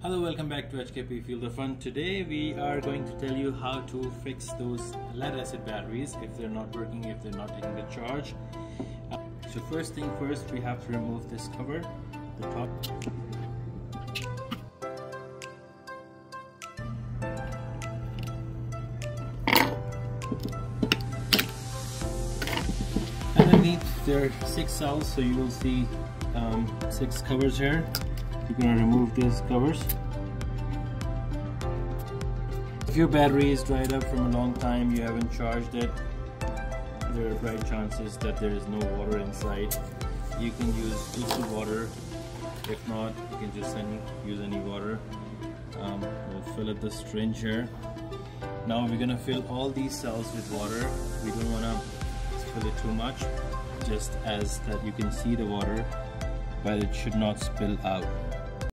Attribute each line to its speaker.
Speaker 1: Hello, welcome back to HKP Feel The Fun. Today we are going to tell you how to fix those lead acid batteries if they're not working, if they're not taking the charge. Uh, so first thing first, we have to remove this cover, the top. Underneath there are six cells, so you will see um, six covers here. You're gonna remove these covers. If your battery is dried up from a long time, you haven't charged it, there are bright chances that there is no water inside. You can use distilled water. If not, you can just any, use any water. Um, we'll fill up the syringe here. Now we're gonna fill all these cells with water. We don't wanna fill it too much, just as that you can see the water, but it should not spill out.